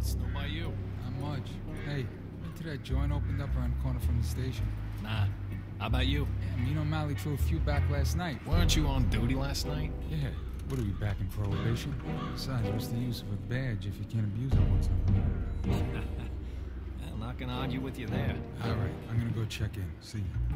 What's new by you? Not much. Hey, been to that joint opened up around the corner from the station. Nah. How about you? Yeah, me and O'Malley threw a few back last night. Weren't you on duty last night? Yeah. What are we back in prohibition? Besides, what's the use of a badge if you can't abuse it once in a while? I'm not gonna argue with you there. All right, I'm gonna go check in. See you.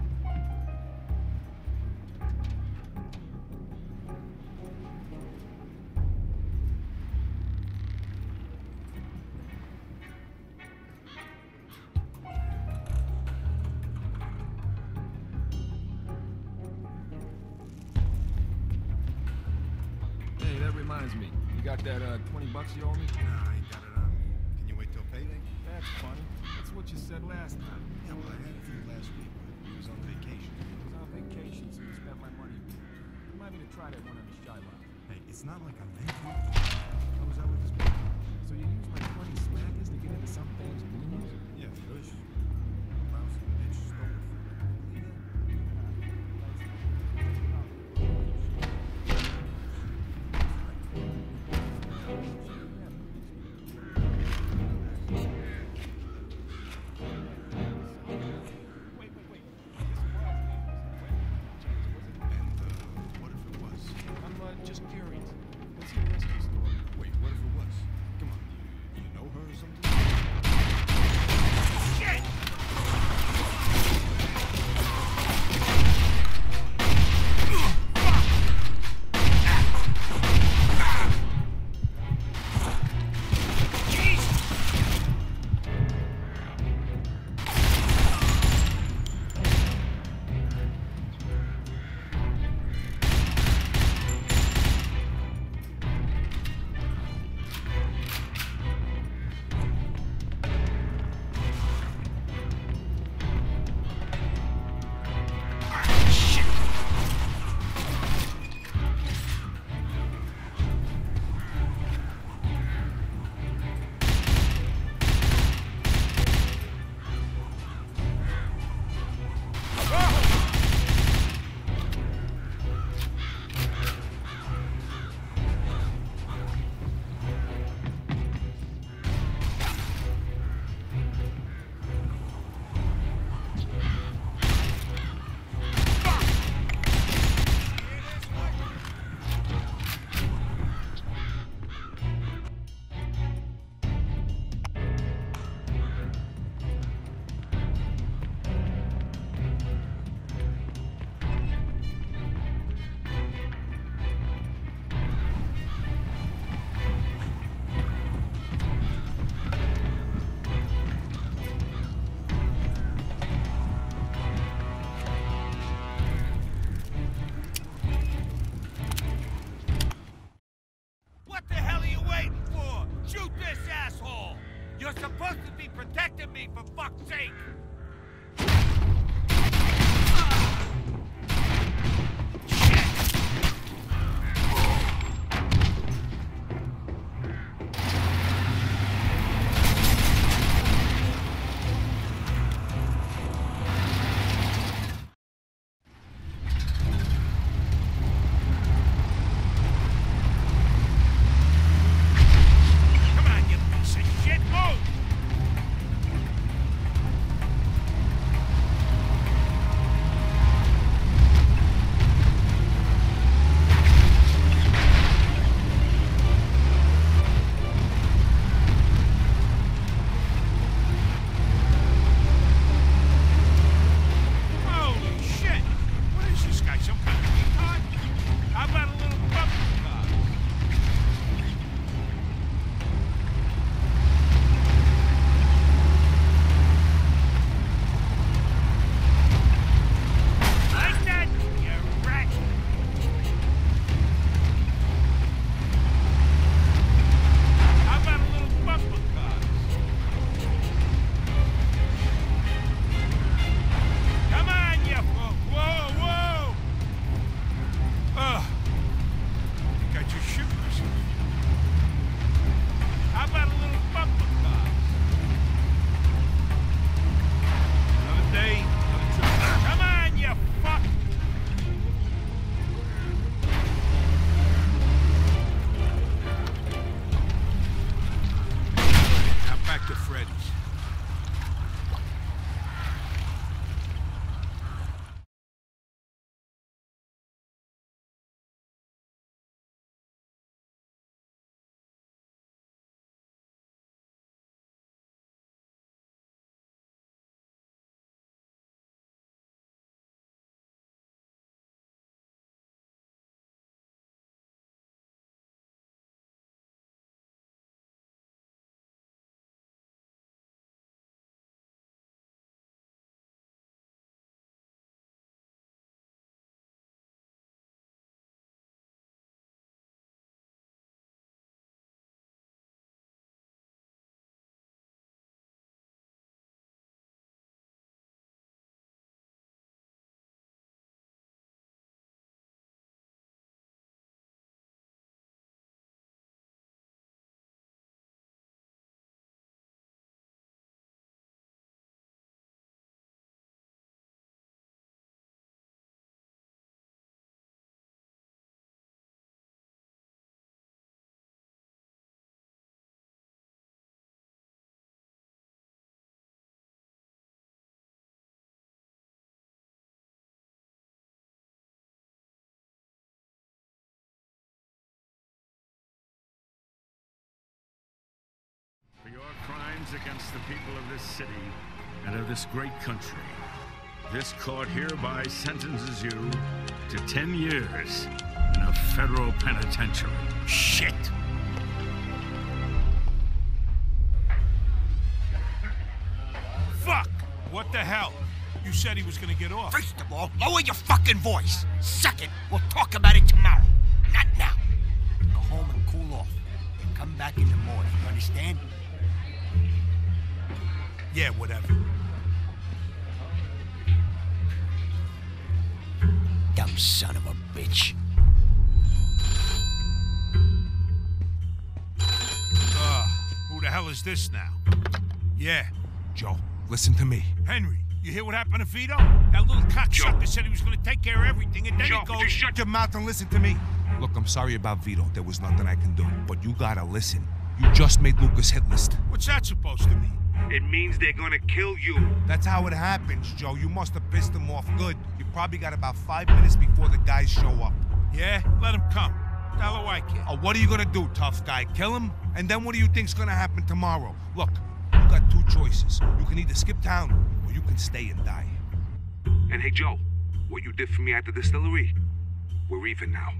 Reminds me. You got that uh, 20 bucks you owe me? Nah, I ain't got it on. Can you wait till payday? That's funny. That's what you said last time. Yeah, well, I had it for you last week, but he was on vacation. I was on vacation, so you spent my money. Remind me to try that one on the Shylock. Hey, it's not like I meant to. How was that with this just curious. to Freddy's. Crimes against the people of this city and of this great country, this court hereby sentences you to 10 years in a federal penitentiary. Shit! Fuck! What the hell? You said he was gonna get off. First of all, lower your fucking voice. Second, we'll talk about it tomorrow. Not now. Go home and cool off. And come back in the morning, you understand? Yeah, whatever. Dumb son of a bitch. Uh, who the hell is this now? Yeah, Joe, listen to me. Henry. You hear what happened to Vito? That little cocksucker said he was gonna take care of everything, and then Joe, he goes. just shut your mouth and listen to me. Look, I'm sorry about Vito. There was nothing I can do. But you gotta listen. You just made Luca's hit list. What's that supposed to mean? It means they're gonna kill you. That's how it happens, Joe. You must have pissed them off good. You probably got about five minutes before the guys show up. Yeah, let him come. Dollar I care. Oh, what are you gonna do, tough guy? Kill him? And then what do you think's gonna happen tomorrow? Look, you got two choices. You can either skip town or you can stay and die. And hey, Joe, what you did for me at the distillery, we're even now.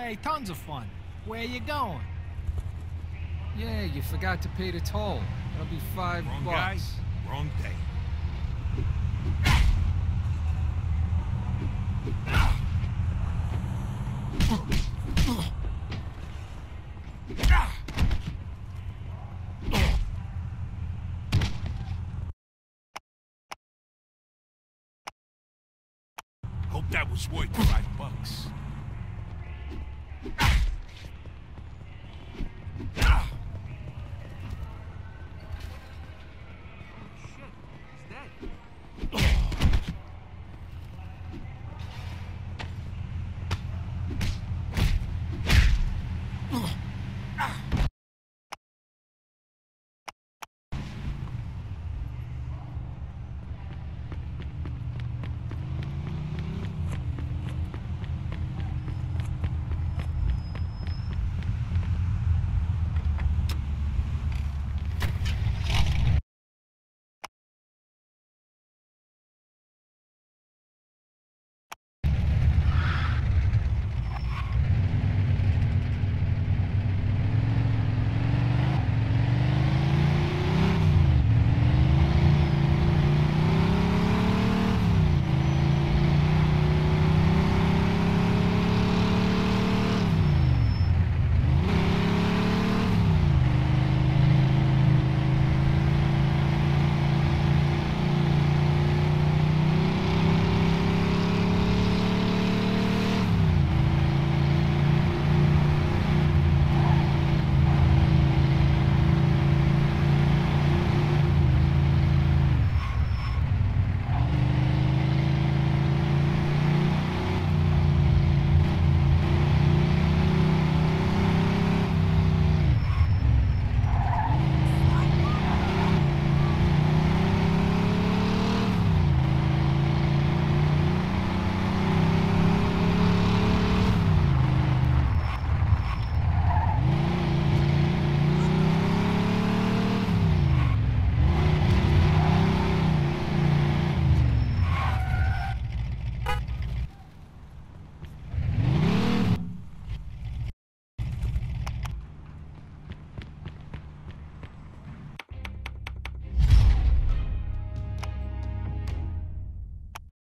Hey, tons of fun. Where you going? Yeah, you forgot to pay the toll. That'll be five Wrong bucks. guy, wrong day. Hope that was worth five bucks.